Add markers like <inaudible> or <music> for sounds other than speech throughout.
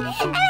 Hey!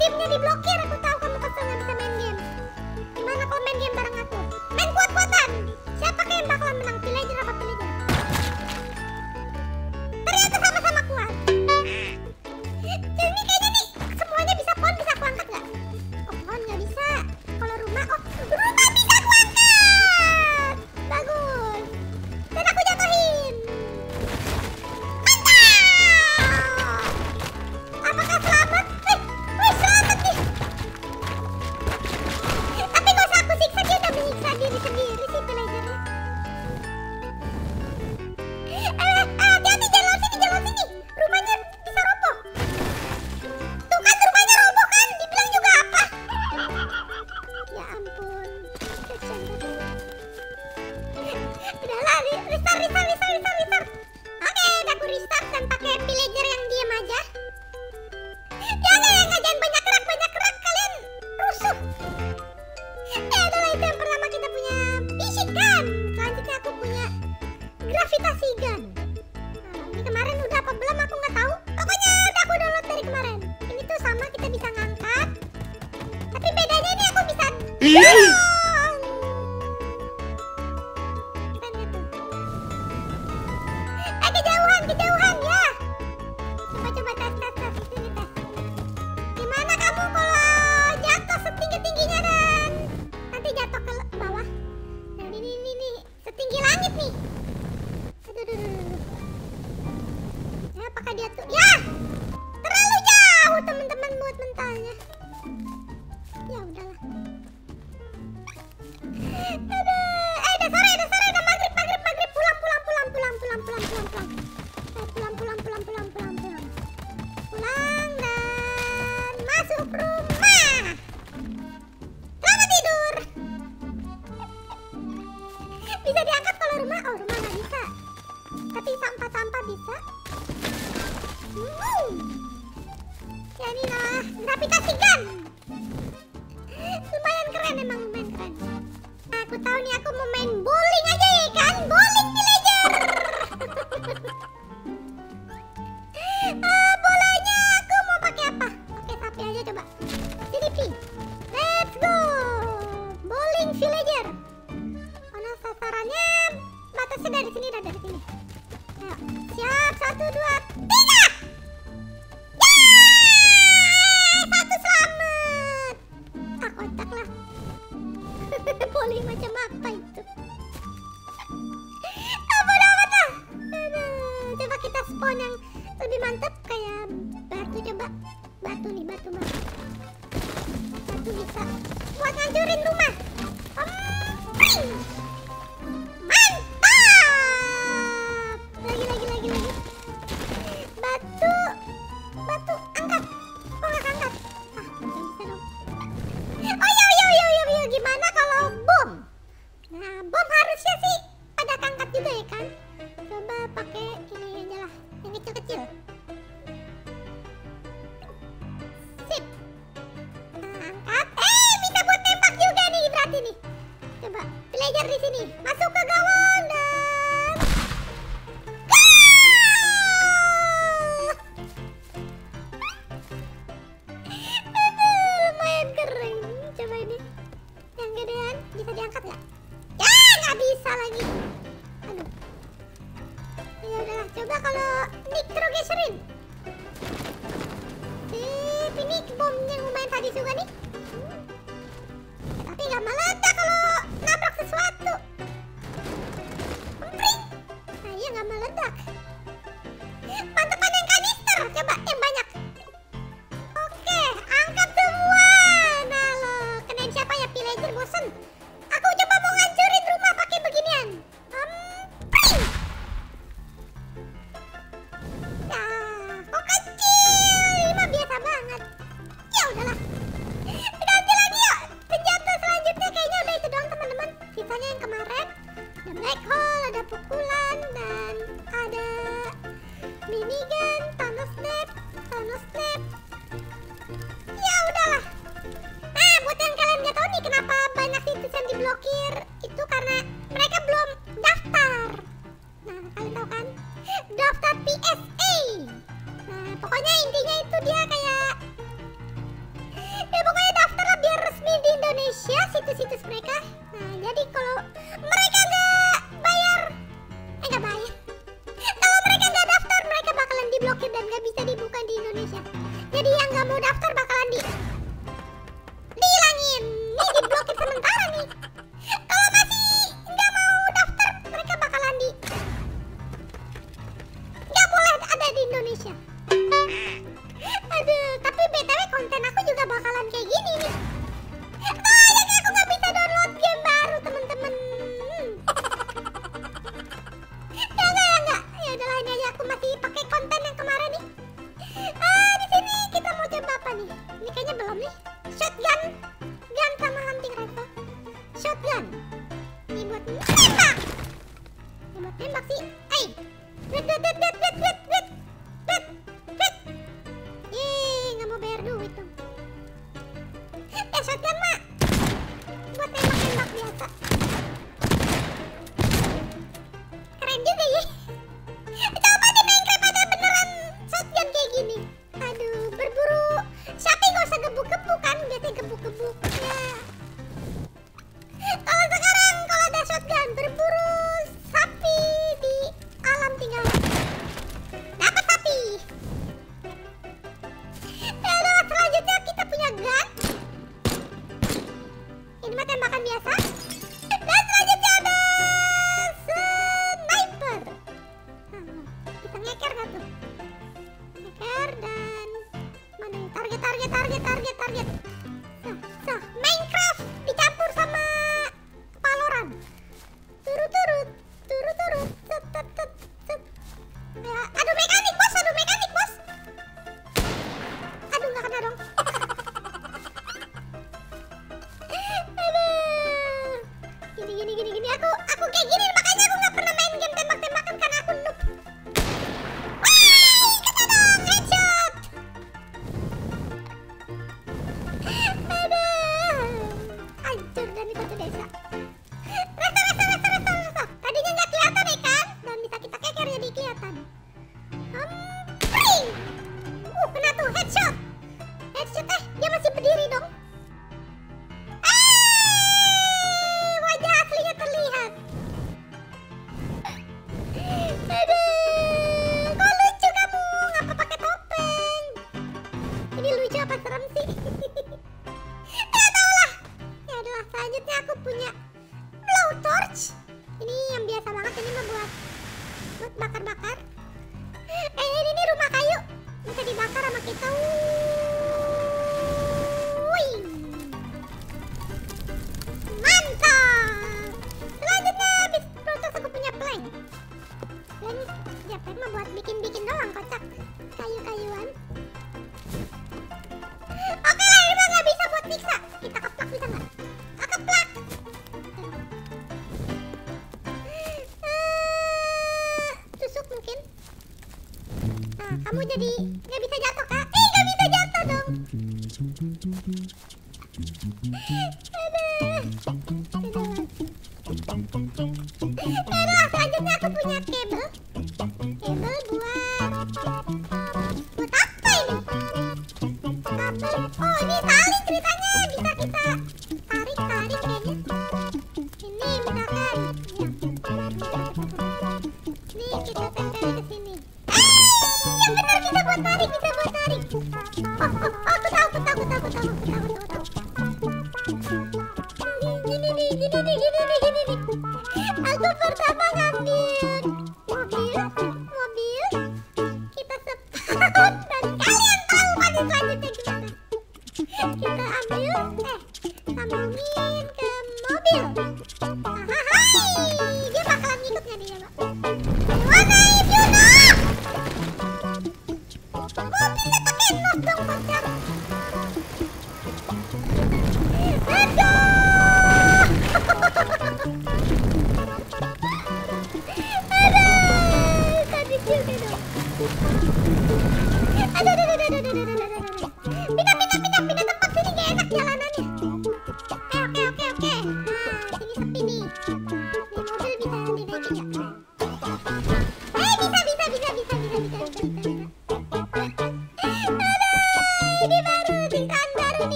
Timnya diblokir aku tahu. Thank you. pohon yang lebih mantap kayak batu coba. Batu nih batu batu batu bisa buat ngancurin rumah. Oh, iya, iya, iya, Gimana kalau bom? Nah bom harusnya sih ada angkat juga ya kan kecil-kecil. Sip. Angkat. Eh bisa buat tembak juga nih berarti nih. Coba belajar di sini. Masuk ke gawang dan Goal Aduh <laughs> lumayan keren Coba ini. Yang gedean bisa diangkat nggak? Ya nggak bisa lagi. Aduh udah coba kalau nitrogeserin Sip, ini bom yang lumayan tadi juga nih hmm. tapi nggak meledak kalau nabrak sesuatu. Umpring. saya nah, iya, nggak meledak. Mantepan yang kanister. Coba yang banyak. nih shotgun. Gun sama hunting rifle. Shotgun. Ini buat tembak ah! ini buat tembak sih. Eh red red red red red red target target target target